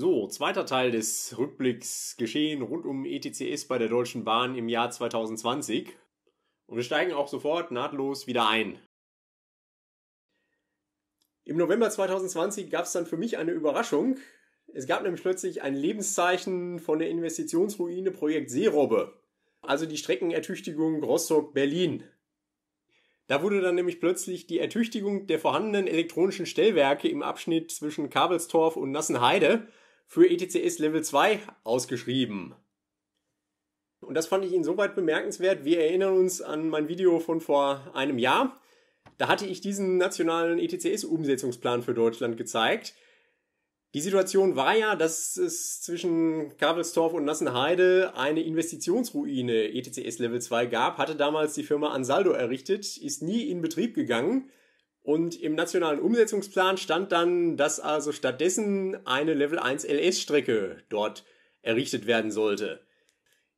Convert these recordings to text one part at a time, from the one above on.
So, zweiter Teil des Rückblicks Geschehen rund um ETCS bei der Deutschen Bahn im Jahr 2020. Und wir steigen auch sofort nahtlos wieder ein. Im November 2020 gab es dann für mich eine Überraschung. Es gab nämlich plötzlich ein Lebenszeichen von der Investitionsruine Projekt Seerobbe. Also die Streckenertüchtigung Rostock-Berlin. Da wurde dann nämlich plötzlich die Ertüchtigung der vorhandenen elektronischen Stellwerke im Abschnitt zwischen Kabelstorf und Nassenheide für ETCS Level 2 ausgeschrieben. Und das fand ich insoweit bemerkenswert. Wir erinnern uns an mein Video von vor einem Jahr. Da hatte ich diesen nationalen ETCS-Umsetzungsplan für Deutschland gezeigt. Die Situation war ja, dass es zwischen Kabelstorf und Nassenheide eine Investitionsruine ETCS Level 2 gab, hatte damals die Firma Ansaldo errichtet, ist nie in Betrieb gegangen und im nationalen Umsetzungsplan stand dann, dass also stattdessen eine Level 1 LS-Strecke dort errichtet werden sollte.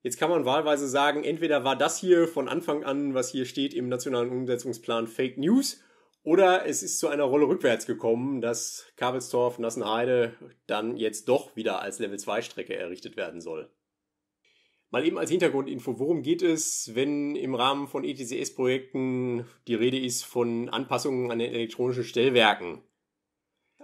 Jetzt kann man wahlweise sagen, entweder war das hier von Anfang an, was hier steht im nationalen Umsetzungsplan, Fake News, oder es ist zu einer Rolle rückwärts gekommen, dass Kabelstorf Nassenheide dann jetzt doch wieder als Level 2 Strecke errichtet werden soll. Mal eben als Hintergrundinfo, worum geht es, wenn im Rahmen von ETCS-Projekten die Rede ist von Anpassungen an den elektronischen Stellwerken?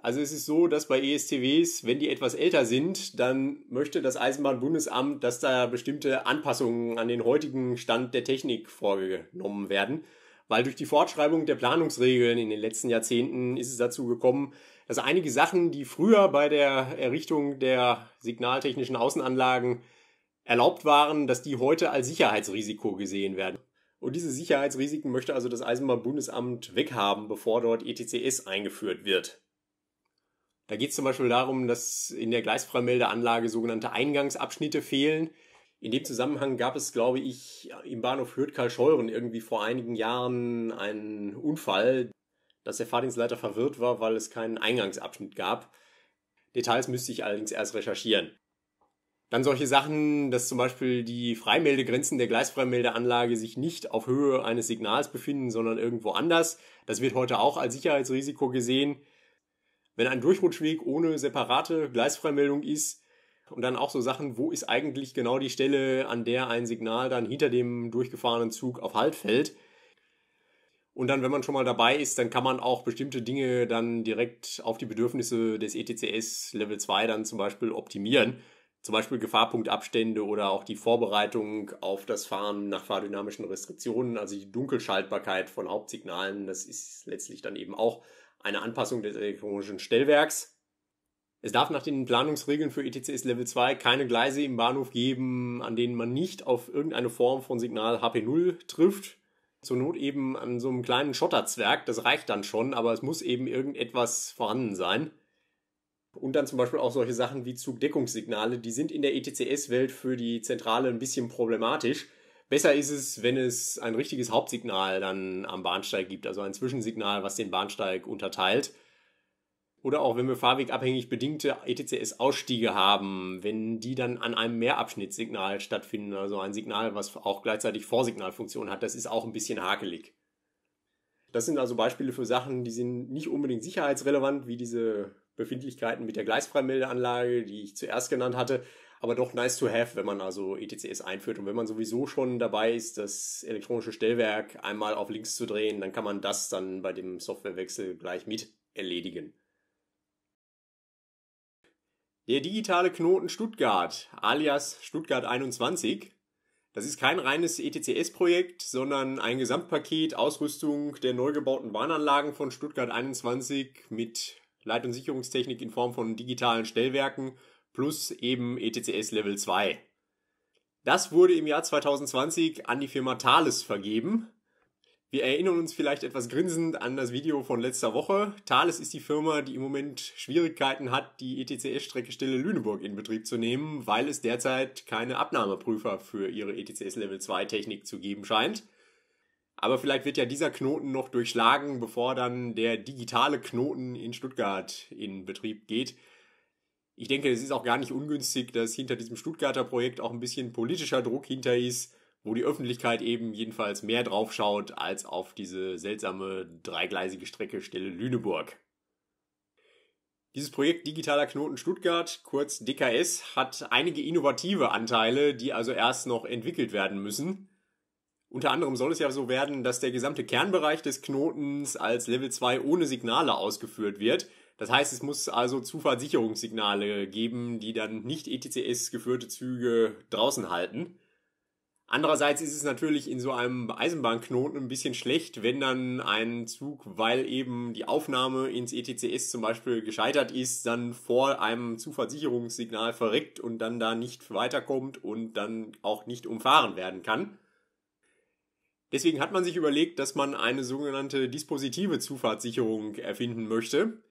Also es ist so, dass bei ESTWs, wenn die etwas älter sind, dann möchte das Eisenbahnbundesamt, dass da bestimmte Anpassungen an den heutigen Stand der Technik vorgenommen werden. Weil durch die Fortschreibung der Planungsregeln in den letzten Jahrzehnten ist es dazu gekommen, dass einige Sachen, die früher bei der Errichtung der signaltechnischen Außenanlagen erlaubt waren, dass die heute als Sicherheitsrisiko gesehen werden. Und diese Sicherheitsrisiken möchte also das Eisenbahnbundesamt weghaben, bevor dort ETCS eingeführt wird. Da geht es zum Beispiel darum, dass in der Gleisfreimeldeanlage sogenannte Eingangsabschnitte fehlen. In dem Zusammenhang gab es, glaube ich, im Bahnhof Hürth-Karlscheuren irgendwie vor einigen Jahren einen Unfall, dass der Fahrdienstleiter verwirrt war, weil es keinen Eingangsabschnitt gab. Details müsste ich allerdings erst recherchieren. Dann solche Sachen, dass zum Beispiel die Freimeldegrenzen der Gleisfreimeldeanlage sich nicht auf Höhe eines Signals befinden, sondern irgendwo anders. Das wird heute auch als Sicherheitsrisiko gesehen. Wenn ein Durchrutschweg ohne separate Gleisfreimeldung ist, und dann auch so Sachen, wo ist eigentlich genau die Stelle, an der ein Signal dann hinter dem durchgefahrenen Zug auf Halt fällt. Und dann, wenn man schon mal dabei ist, dann kann man auch bestimmte Dinge dann direkt auf die Bedürfnisse des ETCS Level 2 dann zum Beispiel optimieren zum Beispiel Gefahrpunktabstände oder auch die Vorbereitung auf das Fahren nach fahrdynamischen Restriktionen, also die Dunkelschaltbarkeit von Hauptsignalen, das ist letztlich dann eben auch eine Anpassung des elektronischen Stellwerks. Es darf nach den Planungsregeln für ETCS Level 2 keine Gleise im Bahnhof geben, an denen man nicht auf irgendeine Form von Signal HP0 trifft. Zur Not eben an so einem kleinen Schotterzwerg, das reicht dann schon, aber es muss eben irgendetwas vorhanden sein. Und dann zum Beispiel auch solche Sachen wie Zugdeckungssignale, die sind in der ETCS-Welt für die Zentrale ein bisschen problematisch. Besser ist es, wenn es ein richtiges Hauptsignal dann am Bahnsteig gibt, also ein Zwischensignal, was den Bahnsteig unterteilt. Oder auch wenn wir fahrwegabhängig bedingte ETCS-Ausstiege haben, wenn die dann an einem Mehrabschnittssignal stattfinden, also ein Signal, was auch gleichzeitig Vorsignalfunktion hat, das ist auch ein bisschen hakelig. Das sind also Beispiele für Sachen, die sind nicht unbedingt sicherheitsrelevant, wie diese Befindlichkeiten mit der Gleisfreimeldeanlage, die ich zuerst genannt hatte, aber doch nice to have, wenn man also ETCS einführt. Und wenn man sowieso schon dabei ist, das elektronische Stellwerk einmal auf links zu drehen, dann kann man das dann bei dem Softwarewechsel gleich mit erledigen. Der digitale Knoten Stuttgart, alias Stuttgart 21, das ist kein reines ETCS-Projekt, sondern ein Gesamtpaket Ausrüstung der neu gebauten Bahnanlagen von Stuttgart 21 mit Leit- und Sicherungstechnik in Form von digitalen Stellwerken plus eben ETCS Level 2. Das wurde im Jahr 2020 an die Firma Thales vergeben. Wir erinnern uns vielleicht etwas grinsend an das Video von letzter Woche. Thales ist die Firma, die im Moment Schwierigkeiten hat, die ETCS-Strecke Stelle Lüneburg in Betrieb zu nehmen, weil es derzeit keine Abnahmeprüfer für ihre ETCS Level 2 Technik zu geben scheint. Aber vielleicht wird ja dieser Knoten noch durchschlagen, bevor dann der digitale Knoten in Stuttgart in Betrieb geht. Ich denke, es ist auch gar nicht ungünstig, dass hinter diesem Stuttgarter Projekt auch ein bisschen politischer Druck hinter ist, wo die Öffentlichkeit eben jedenfalls mehr drauf schaut als auf diese seltsame dreigleisige Strecke Stelle Lüneburg. Dieses Projekt Digitaler Knoten Stuttgart, kurz DKS, hat einige innovative Anteile, die also erst noch entwickelt werden müssen. Unter anderem soll es ja so werden, dass der gesamte Kernbereich des Knotens als Level 2 ohne Signale ausgeführt wird. Das heißt, es muss also Zufahrtssicherungssignale geben, die dann nicht ETCS geführte Züge draußen halten. Andererseits ist es natürlich in so einem Eisenbahnknoten ein bisschen schlecht, wenn dann ein Zug, weil eben die Aufnahme ins ETCS zum Beispiel gescheitert ist, dann vor einem Zufahrtssicherungssignal verreckt und dann da nicht weiterkommt und dann auch nicht umfahren werden kann. Deswegen hat man sich überlegt, dass man eine sogenannte dispositive Zufahrtssicherung erfinden möchte.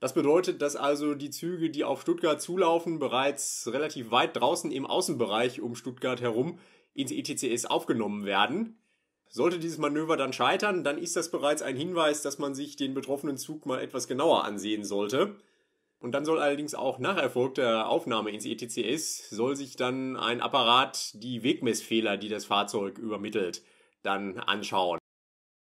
Das bedeutet, dass also die Züge, die auf Stuttgart zulaufen, bereits relativ weit draußen im Außenbereich um Stuttgart herum ins ETCS aufgenommen werden. Sollte dieses Manöver dann scheitern, dann ist das bereits ein Hinweis, dass man sich den betroffenen Zug mal etwas genauer ansehen sollte. Und dann soll allerdings auch nach erfolgter Aufnahme ins ETCS, soll sich dann ein Apparat die Wegmessfehler, die das Fahrzeug übermittelt, dann anschauen.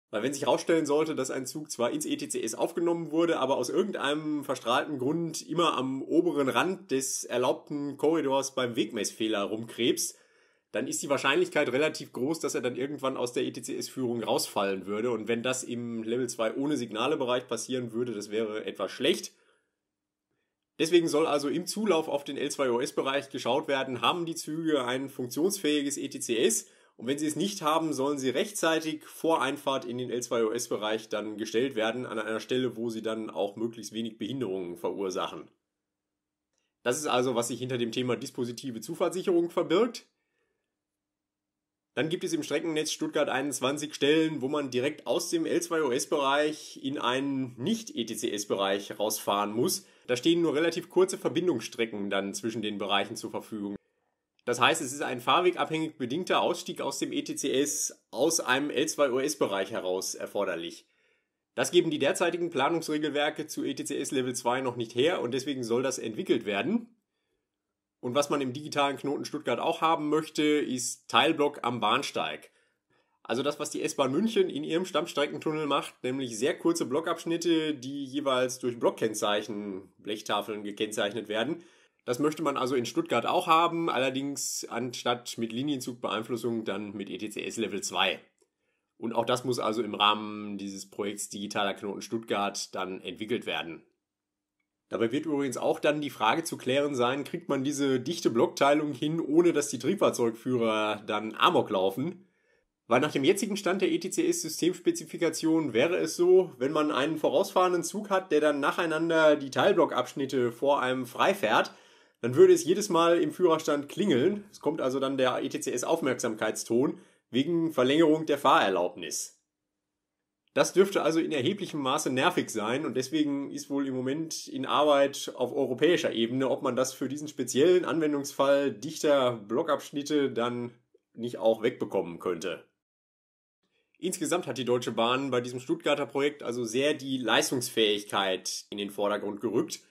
Weil wenn sich herausstellen sollte, dass ein Zug zwar ins ETCS aufgenommen wurde, aber aus irgendeinem verstrahlten Grund immer am oberen Rand des erlaubten Korridors beim Wegmessfehler rumkrebst, dann ist die Wahrscheinlichkeit relativ groß, dass er dann irgendwann aus der ETCS-Führung rausfallen würde. Und wenn das im Level 2 ohne Signale-Bereich passieren würde, das wäre etwas schlecht. Deswegen soll also im Zulauf auf den L2OS-Bereich geschaut werden, haben die Züge ein funktionsfähiges ETCS und wenn sie es nicht haben, sollen sie rechtzeitig vor Einfahrt in den L2OS-Bereich dann gestellt werden, an einer Stelle, wo sie dann auch möglichst wenig Behinderungen verursachen. Das ist also, was sich hinter dem Thema dispositive Zufahrtssicherung verbirgt. Dann gibt es im Streckennetz Stuttgart 21 Stellen, wo man direkt aus dem L2OS-Bereich in einen Nicht-ETCS-Bereich rausfahren muss. Da stehen nur relativ kurze Verbindungsstrecken dann zwischen den Bereichen zur Verfügung. Das heißt, es ist ein fahrwegabhängig bedingter Ausstieg aus dem ETCS aus einem L2OS-Bereich heraus erforderlich. Das geben die derzeitigen Planungsregelwerke zu ETCS Level 2 noch nicht her und deswegen soll das entwickelt werden. Und was man im digitalen Knoten Stuttgart auch haben möchte, ist Teilblock am Bahnsteig. Also das, was die S-Bahn München in ihrem Stammstreckentunnel macht, nämlich sehr kurze Blockabschnitte, die jeweils durch Blockkennzeichen, Blechtafeln gekennzeichnet werden. Das möchte man also in Stuttgart auch haben, allerdings anstatt mit Linienzugbeeinflussung dann mit ETCS Level 2. Und auch das muss also im Rahmen dieses Projekts Digitaler Knoten Stuttgart dann entwickelt werden. Dabei wird übrigens auch dann die Frage zu klären sein, kriegt man diese dichte Blockteilung hin, ohne dass die Triebfahrzeugführer dann Amok laufen? Weil nach dem jetzigen Stand der ETCS-Systemspezifikation wäre es so, wenn man einen vorausfahrenden Zug hat, der dann nacheinander die Teilblockabschnitte vor einem frei fährt, dann würde es jedes Mal im Führerstand klingeln. Es kommt also dann der ETCS-Aufmerksamkeitston wegen Verlängerung der Fahrerlaubnis. Das dürfte also in erheblichem Maße nervig sein und deswegen ist wohl im Moment in Arbeit auf europäischer Ebene, ob man das für diesen speziellen Anwendungsfall dichter Blockabschnitte dann nicht auch wegbekommen könnte. Insgesamt hat die Deutsche Bahn bei diesem Stuttgarter Projekt also sehr die Leistungsfähigkeit in den Vordergrund gerückt.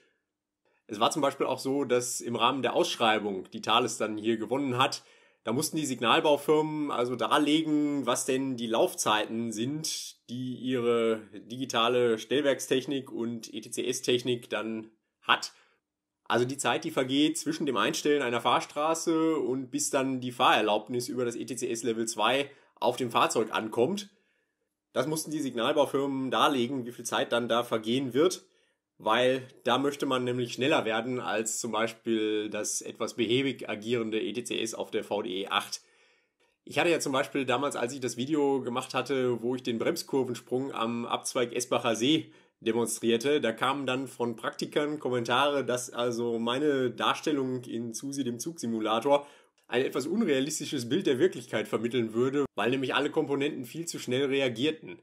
Es war zum Beispiel auch so, dass im Rahmen der Ausschreibung, die Thales dann hier gewonnen hat, da mussten die Signalbaufirmen also darlegen, was denn die Laufzeiten sind, die ihre digitale Stellwerkstechnik und ETCS-Technik dann hat. Also die Zeit, die vergeht zwischen dem Einstellen einer Fahrstraße und bis dann die Fahrerlaubnis über das ETCS Level 2 auf dem Fahrzeug ankommt. Das mussten die Signalbaufirmen darlegen, wie viel Zeit dann da vergehen wird weil da möchte man nämlich schneller werden als zum Beispiel das etwas behäbig agierende ETCS auf der VDE 8. Ich hatte ja zum Beispiel damals, als ich das Video gemacht hatte, wo ich den Bremskurvensprung am Abzweig Esbacher See demonstrierte, da kamen dann von Praktikern Kommentare, dass also meine Darstellung in Susi dem Zugsimulator ein etwas unrealistisches Bild der Wirklichkeit vermitteln würde, weil nämlich alle Komponenten viel zu schnell reagierten.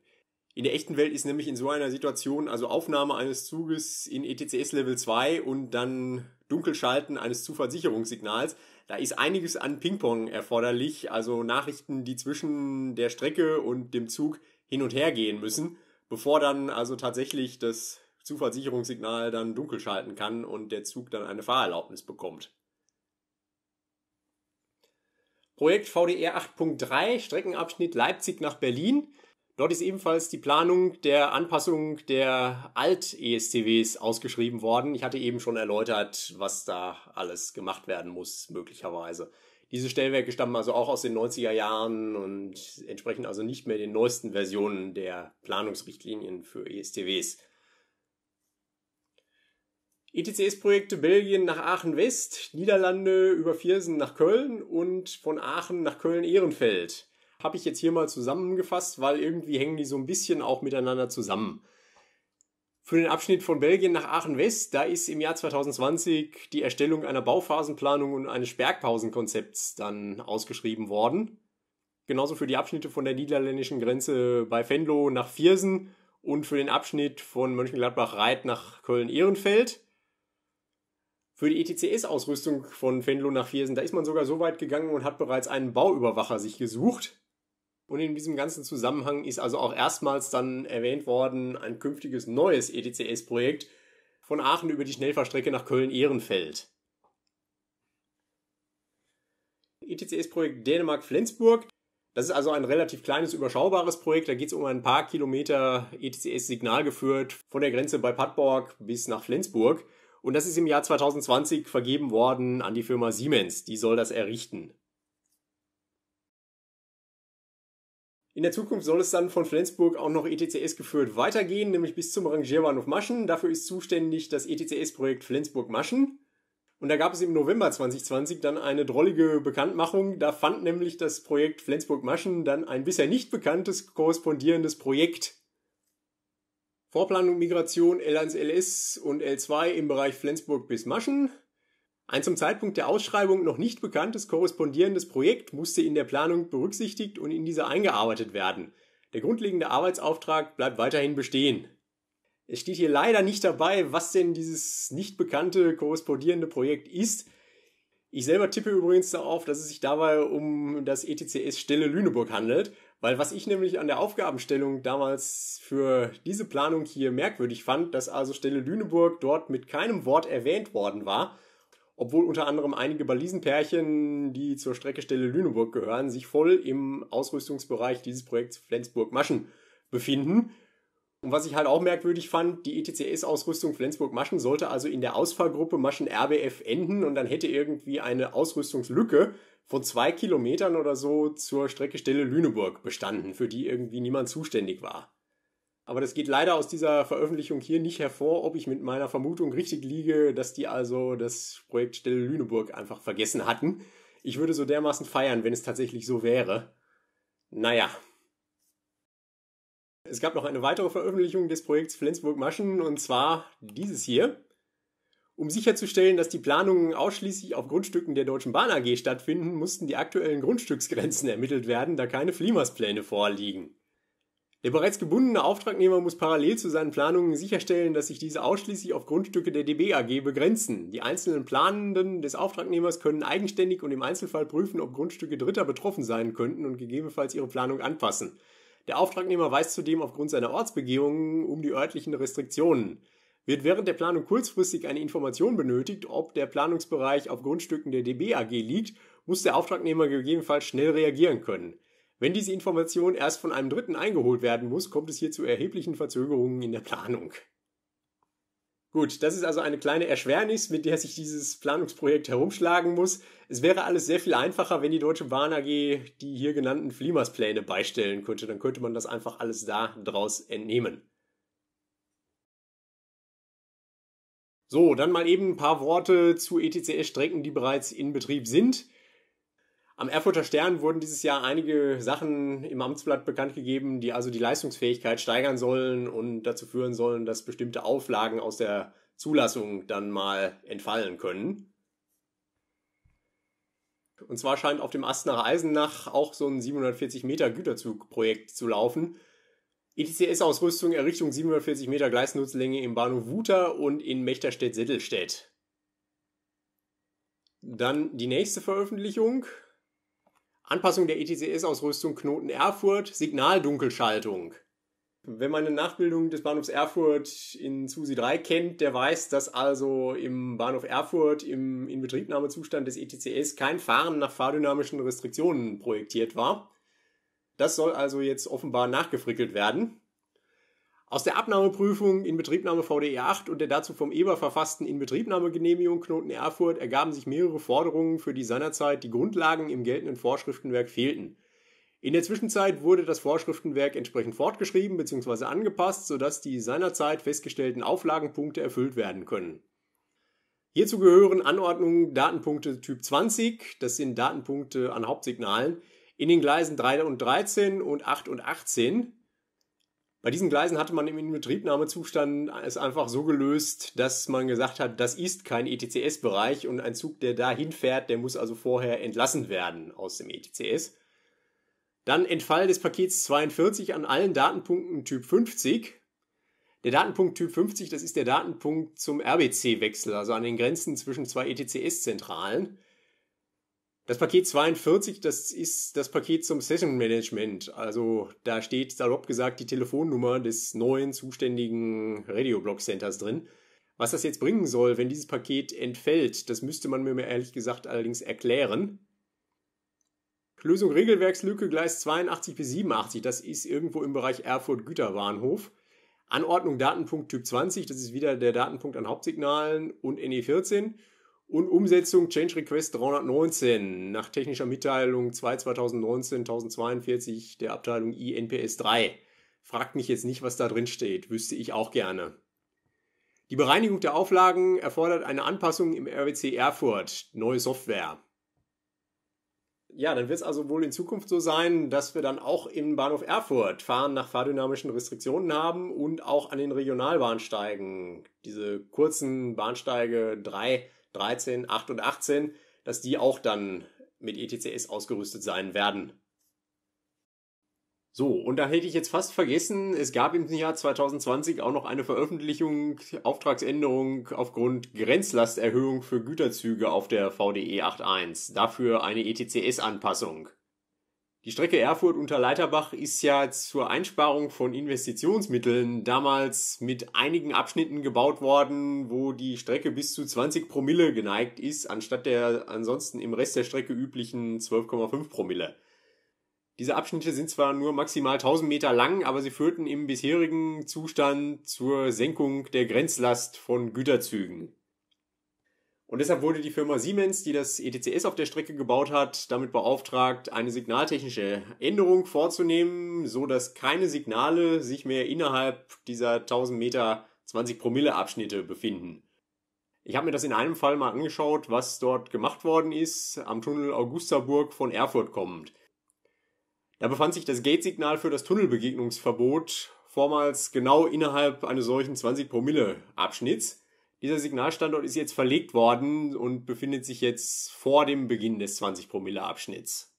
In der echten Welt ist nämlich in so einer Situation, also Aufnahme eines Zuges in ETCS Level 2 und dann Dunkelschalten eines Zufahrtssicherungssignals, da ist einiges an Ping-Pong erforderlich, also Nachrichten, die zwischen der Strecke und dem Zug hin und her gehen müssen, bevor dann also tatsächlich das Zufahrtssicherungssignal dann dunkel schalten kann und der Zug dann eine Fahrerlaubnis bekommt. Projekt VDR 8.3, Streckenabschnitt Leipzig nach Berlin. Dort ist ebenfalls die Planung der Anpassung der Alt-ESCWs ausgeschrieben worden. Ich hatte eben schon erläutert, was da alles gemacht werden muss, möglicherweise. Diese Stellwerke stammen also auch aus den 90er Jahren und entsprechen also nicht mehr den neuesten Versionen der Planungsrichtlinien für ESTWs. ETCS-Projekte Belgien nach Aachen West, Niederlande über Viersen nach Köln und von Aachen nach Köln-Ehrenfeld habe ich jetzt hier mal zusammengefasst, weil irgendwie hängen die so ein bisschen auch miteinander zusammen. Für den Abschnitt von Belgien nach Aachen West, da ist im Jahr 2020 die Erstellung einer Bauphasenplanung und eines Bergpausenkonzepts dann ausgeschrieben worden. Genauso für die Abschnitte von der niederländischen Grenze bei Venlo nach Viersen und für den Abschnitt von Mönchengladbach-Reit nach Köln-Ehrenfeld. Für die ETCS-Ausrüstung von Venlo nach Viersen, da ist man sogar so weit gegangen und hat bereits einen Bauüberwacher sich gesucht. Und in diesem ganzen Zusammenhang ist also auch erstmals dann erwähnt worden ein künftiges neues ETCS-Projekt von Aachen über die Schnellfahrstrecke nach Köln-Ehrenfeld. ETCS-Projekt Dänemark-Flensburg. Das ist also ein relativ kleines, überschaubares Projekt. Da geht es um ein paar Kilometer ETCS-Signal geführt von der Grenze bei Padborg bis nach Flensburg. Und das ist im Jahr 2020 vergeben worden an die Firma Siemens. Die soll das errichten. In der Zukunft soll es dann von Flensburg auch noch ETCS geführt weitergehen, nämlich bis zum Rangierbahnhof Maschen. Dafür ist zuständig das ETCS-Projekt Flensburg-Maschen. Und da gab es im November 2020 dann eine drollige Bekanntmachung. Da fand nämlich das Projekt Flensburg-Maschen dann ein bisher nicht bekanntes korrespondierendes Projekt. Vorplanung Migration L1 LS und L2 im Bereich Flensburg bis Maschen. Ein zum Zeitpunkt der Ausschreibung noch nicht bekanntes korrespondierendes Projekt musste in der Planung berücksichtigt und in diese eingearbeitet werden. Der grundlegende Arbeitsauftrag bleibt weiterhin bestehen. Es steht hier leider nicht dabei, was denn dieses nicht bekannte korrespondierende Projekt ist. Ich selber tippe übrigens darauf, dass es sich dabei um das ETCS Stelle Lüneburg handelt, weil was ich nämlich an der Aufgabenstellung damals für diese Planung hier merkwürdig fand, dass also Stelle Lüneburg dort mit keinem Wort erwähnt worden war obwohl unter anderem einige Balisenpärchen, die zur Streckestelle Lüneburg gehören, sich voll im Ausrüstungsbereich dieses Projekts Flensburg-Maschen befinden. Und was ich halt auch merkwürdig fand, die ETCS-Ausrüstung Flensburg-Maschen sollte also in der Ausfahrgruppe Maschen-RBF enden und dann hätte irgendwie eine Ausrüstungslücke von zwei Kilometern oder so zur Streckestelle Lüneburg bestanden, für die irgendwie niemand zuständig war. Aber das geht leider aus dieser Veröffentlichung hier nicht hervor, ob ich mit meiner Vermutung richtig liege, dass die also das Projekt Stelle Lüneburg einfach vergessen hatten. Ich würde so dermaßen feiern, wenn es tatsächlich so wäre. Naja. Es gab noch eine weitere Veröffentlichung des Projekts Flensburg-Maschen und zwar dieses hier. Um sicherzustellen, dass die Planungen ausschließlich auf Grundstücken der Deutschen Bahn AG stattfinden, mussten die aktuellen Grundstücksgrenzen ermittelt werden, da keine Flimas-Pläne vorliegen. Der bereits gebundene Auftragnehmer muss parallel zu seinen Planungen sicherstellen, dass sich diese ausschließlich auf Grundstücke der DB AG begrenzen. Die einzelnen Planenden des Auftragnehmers können eigenständig und im Einzelfall prüfen, ob Grundstücke Dritter betroffen sein könnten und gegebenenfalls ihre Planung anpassen. Der Auftragnehmer weiß zudem aufgrund seiner Ortsbegehungen um die örtlichen Restriktionen. Wird während der Planung kurzfristig eine Information benötigt, ob der Planungsbereich auf Grundstücken der DB AG liegt, muss der Auftragnehmer gegebenenfalls schnell reagieren können. Wenn diese Information erst von einem Dritten eingeholt werden muss, kommt es hier zu erheblichen Verzögerungen in der Planung. Gut, das ist also eine kleine Erschwernis, mit der sich dieses Planungsprojekt herumschlagen muss. Es wäre alles sehr viel einfacher, wenn die Deutsche Bahn AG die hier genannten Flimas-Pläne beistellen könnte. Dann könnte man das einfach alles da draus entnehmen. So, dann mal eben ein paar Worte zu ETCS-Strecken, die bereits in Betrieb sind. Am Erfurter Stern wurden dieses Jahr einige Sachen im Amtsblatt bekannt gegeben, die also die Leistungsfähigkeit steigern sollen und dazu führen sollen, dass bestimmte Auflagen aus der Zulassung dann mal entfallen können. Und zwar scheint auf dem Ast nach Eisenach auch so ein 740 Meter Güterzugprojekt zu laufen. ETCS-Ausrüstung Errichtung 740 Meter Gleisnutzlänge im Bahnhof Wuter und in Mechterstedt-Sittelstedt. Dann die nächste Veröffentlichung, Anpassung der ETCS-Ausrüstung Knoten Erfurt, Signaldunkelschaltung. Wenn man eine Nachbildung des Bahnhofs Erfurt in SUSI 3 kennt, der weiß, dass also im Bahnhof Erfurt im Inbetriebnahmezustand des ETCS kein Fahren nach fahrdynamischen Restriktionen projektiert war. Das soll also jetzt offenbar nachgefrickelt werden. Aus der Abnahmeprüfung Inbetriebnahme VDE 8 und der dazu vom EBA verfassten Inbetriebnahmegenehmigung Knoten Erfurt ergaben sich mehrere Forderungen, für die seinerzeit die Grundlagen im geltenden Vorschriftenwerk fehlten. In der Zwischenzeit wurde das Vorschriftenwerk entsprechend fortgeschrieben bzw. angepasst, sodass die seinerzeit festgestellten Auflagenpunkte erfüllt werden können. Hierzu gehören Anordnungen Datenpunkte Typ 20, das sind Datenpunkte an Hauptsignalen, in den Gleisen 3 und 13 und 8 und 18 bei diesen Gleisen hatte man im Inbetriebnahmezustand es einfach so gelöst, dass man gesagt hat, das ist kein ETCS-Bereich und ein Zug, der dahin fährt, der muss also vorher entlassen werden aus dem ETCS. Dann Entfall des Pakets 42 an allen Datenpunkten Typ 50. Der Datenpunkt Typ 50, das ist der Datenpunkt zum RBC-Wechsel, also an den Grenzen zwischen zwei ETCS-Zentralen. Das Paket 42, das ist das Paket zum Session Management. Also da steht salopp gesagt die Telefonnummer des neuen zuständigen Radio Block Centers drin. Was das jetzt bringen soll, wenn dieses Paket entfällt, das müsste man mir ehrlich gesagt allerdings erklären. Lösung Regelwerkslücke Gleis 82 bis 87, das ist irgendwo im Bereich Erfurt Güterbahnhof. Anordnung Datenpunkt Typ 20, das ist wieder der Datenpunkt an Hauptsignalen und NE14 und Umsetzung Change Request 319 nach technischer Mitteilung 2 2019 1042 der Abteilung INPS 3. Fragt mich jetzt nicht, was da drin steht, wüsste ich auch gerne. Die Bereinigung der Auflagen erfordert eine Anpassung im RWC Erfurt, neue Software. Ja, dann wird es also wohl in Zukunft so sein, dass wir dann auch im Bahnhof Erfurt Fahren nach fahrdynamischen Restriktionen haben und auch an den Regionalbahnsteigen, diese kurzen Bahnsteige 3 13, 8 und 18, dass die auch dann mit ETCS ausgerüstet sein werden. So, und da hätte ich jetzt fast vergessen, es gab im Jahr 2020 auch noch eine Veröffentlichung, Auftragsänderung aufgrund Grenzlasterhöhung für Güterzüge auf der VDE 8.1. Dafür eine ETCS-Anpassung. Die Strecke Erfurt unter Leiterbach ist ja zur Einsparung von Investitionsmitteln damals mit einigen Abschnitten gebaut worden, wo die Strecke bis zu 20 Promille geneigt ist, anstatt der ansonsten im Rest der Strecke üblichen 12,5 Promille. Diese Abschnitte sind zwar nur maximal 1000 Meter lang, aber sie führten im bisherigen Zustand zur Senkung der Grenzlast von Güterzügen. Und deshalb wurde die Firma Siemens, die das ETCS auf der Strecke gebaut hat, damit beauftragt, eine signaltechnische Änderung vorzunehmen, so dass keine Signale sich mehr innerhalb dieser 1000 Meter 20 Promille Abschnitte befinden. Ich habe mir das in einem Fall mal angeschaut, was dort gemacht worden ist, am Tunnel Augustaburg von Erfurt kommend. Da befand sich das Gate-Signal für das Tunnelbegegnungsverbot vormals genau innerhalb eines solchen 20 Promille Abschnitts. Dieser Signalstandort ist jetzt verlegt worden und befindet sich jetzt vor dem Beginn des 20 Promille Abschnitts.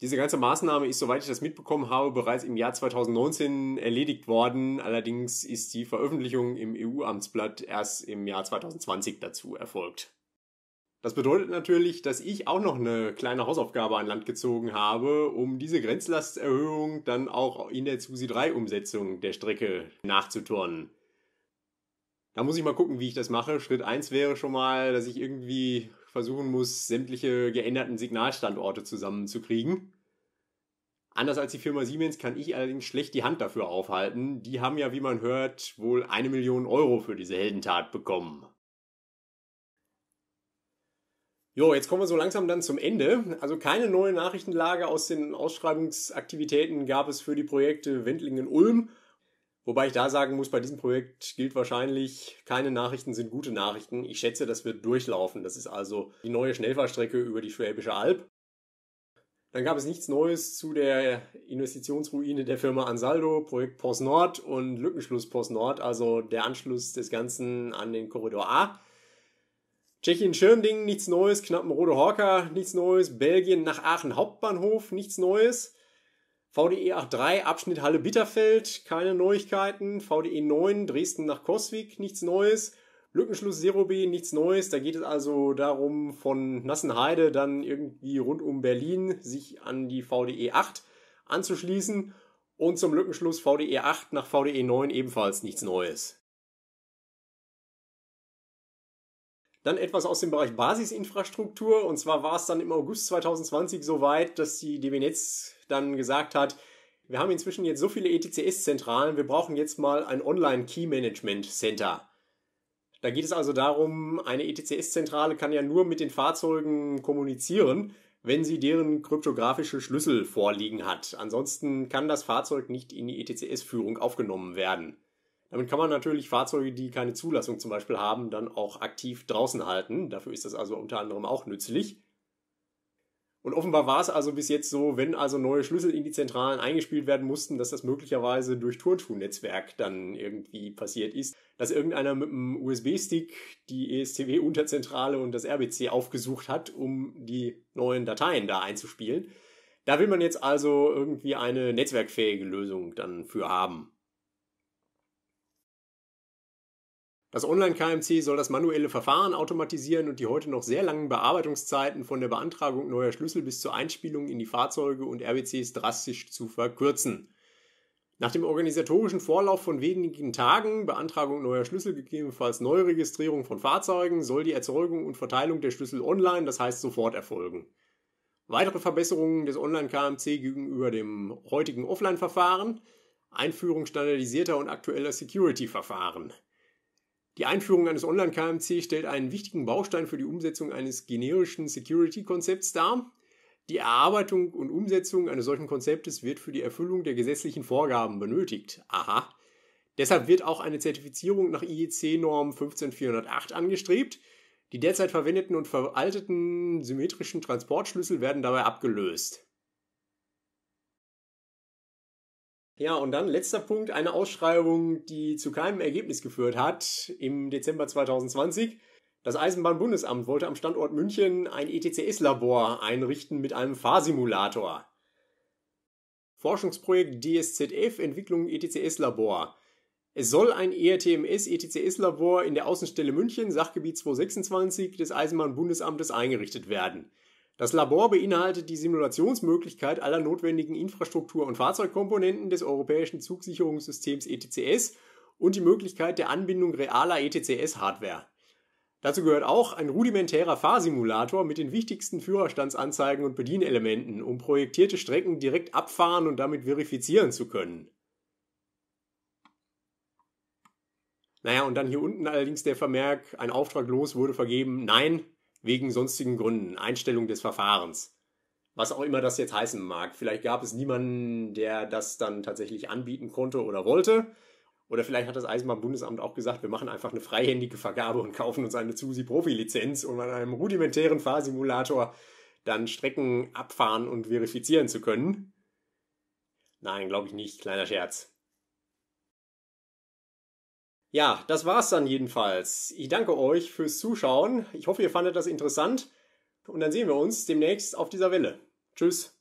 Diese ganze Maßnahme ist, soweit ich das mitbekommen habe, bereits im Jahr 2019 erledigt worden. Allerdings ist die Veröffentlichung im EU-Amtsblatt erst im Jahr 2020 dazu erfolgt. Das bedeutet natürlich, dass ich auch noch eine kleine Hausaufgabe an Land gezogen habe, um diese Grenzlasterhöhung dann auch in der ZUSI 3 Umsetzung der Strecke nachzuturnen. Da muss ich mal gucken, wie ich das mache. Schritt eins wäre schon mal, dass ich irgendwie versuchen muss, sämtliche geänderten Signalstandorte zusammenzukriegen. Anders als die Firma Siemens kann ich allerdings schlecht die Hand dafür aufhalten. Die haben ja, wie man hört, wohl eine Million Euro für diese Heldentat bekommen. Jo, jetzt kommen wir so langsam dann zum Ende. Also keine neue Nachrichtenlage aus den Ausschreibungsaktivitäten gab es für die Projekte Wendlingen-Ulm Wobei ich da sagen muss, bei diesem Projekt gilt wahrscheinlich, keine Nachrichten sind gute Nachrichten. Ich schätze, das wird durchlaufen. Das ist also die neue Schnellfahrstrecke über die Schwäbische Alb. Dann gab es nichts Neues zu der Investitionsruine der Firma Ansaldo, Projekt Post Nord und Lückenschluss Post Nord, also der Anschluss des Ganzen an den Korridor A. Tschechien Schirnding, nichts Neues. Knappenrode Horka, nichts Neues. Belgien nach Aachen Hauptbahnhof, nichts Neues. VDE 83 Abschnitt Halle Bitterfeld, keine Neuigkeiten. VDE 9 Dresden nach Koswig, nichts Neues. Lückenschluss Zero B, nichts Neues. Da geht es also darum, von Nassenheide dann irgendwie rund um Berlin sich an die VDE 8 anzuschließen. Und zum Lückenschluss VDE 8 nach VDE 9 ebenfalls nichts Neues. Dann etwas aus dem Bereich Basisinfrastruktur. Und zwar war es dann im August 2020 soweit, dass die DB Netz dann gesagt hat, wir haben inzwischen jetzt so viele ETCS-Zentralen, wir brauchen jetzt mal ein Online-Key-Management-Center. Da geht es also darum, eine ETCS-Zentrale kann ja nur mit den Fahrzeugen kommunizieren, wenn sie deren kryptografische Schlüssel vorliegen hat. Ansonsten kann das Fahrzeug nicht in die ETCS-Führung aufgenommen werden. Damit kann man natürlich Fahrzeuge, die keine Zulassung zum Beispiel haben, dann auch aktiv draußen halten. Dafür ist das also unter anderem auch nützlich. Und offenbar war es also bis jetzt so, wenn also neue Schlüssel in die Zentralen eingespielt werden mussten, dass das möglicherweise durch Turnschuhnetzwerk dann irgendwie passiert ist, dass irgendeiner mit einem USB-Stick die ESCW-Unterzentrale und das RBC aufgesucht hat, um die neuen Dateien da einzuspielen. Da will man jetzt also irgendwie eine netzwerkfähige Lösung dann für haben. Das Online-KMC soll das manuelle Verfahren automatisieren und die heute noch sehr langen Bearbeitungszeiten von der Beantragung neuer Schlüssel bis zur Einspielung in die Fahrzeuge und RBCs drastisch zu verkürzen. Nach dem organisatorischen Vorlauf von wenigen Tagen, Beantragung neuer Schlüssel, gegebenenfalls Neuregistrierung von Fahrzeugen, soll die Erzeugung und Verteilung der Schlüssel online, das heißt sofort erfolgen. Weitere Verbesserungen des Online-KMC gegenüber dem heutigen Offline-Verfahren, Einführung standardisierter und aktueller Security-Verfahren. Die Einführung eines Online-KMC stellt einen wichtigen Baustein für die Umsetzung eines generischen Security-Konzepts dar. Die Erarbeitung und Umsetzung eines solchen Konzeptes wird für die Erfüllung der gesetzlichen Vorgaben benötigt. Aha. Deshalb wird auch eine Zertifizierung nach IEC-Norm 15408 angestrebt. Die derzeit verwendeten und veralteten symmetrischen Transportschlüssel werden dabei abgelöst. Ja, und dann letzter Punkt, eine Ausschreibung, die zu keinem Ergebnis geführt hat im Dezember 2020. Das Eisenbahnbundesamt wollte am Standort München ein ETCS-Labor einrichten mit einem Fahrsimulator. Forschungsprojekt DSZF Entwicklung ETCS-Labor. Es soll ein ERTMS-ETCS-Labor in der Außenstelle München, Sachgebiet 226 des Eisenbahnbundesamtes eingerichtet werden. Das Labor beinhaltet die Simulationsmöglichkeit aller notwendigen Infrastruktur- und Fahrzeugkomponenten des europäischen Zugsicherungssystems ETCS und die Möglichkeit der Anbindung realer ETCS-Hardware. Dazu gehört auch ein rudimentärer Fahrsimulator mit den wichtigsten Führerstandsanzeigen und Bedienelementen, um projektierte Strecken direkt abfahren und damit verifizieren zu können. Naja, und dann hier unten allerdings der Vermerk, ein Auftrag los wurde vergeben. Nein, wegen sonstigen Gründen, Einstellung des Verfahrens. Was auch immer das jetzt heißen mag. Vielleicht gab es niemanden, der das dann tatsächlich anbieten konnte oder wollte. Oder vielleicht hat das Eisenbahnbundesamt auch gesagt, wir machen einfach eine freihändige Vergabe und kaufen uns eine ZUSI-Profi-Lizenz, um an einem rudimentären Fahrsimulator dann Strecken abfahren und verifizieren zu können. Nein, glaube ich nicht. Kleiner Scherz. Ja, das war's dann jedenfalls. Ich danke euch fürs Zuschauen. Ich hoffe, ihr fandet das interessant. Und dann sehen wir uns demnächst auf dieser Welle. Tschüss.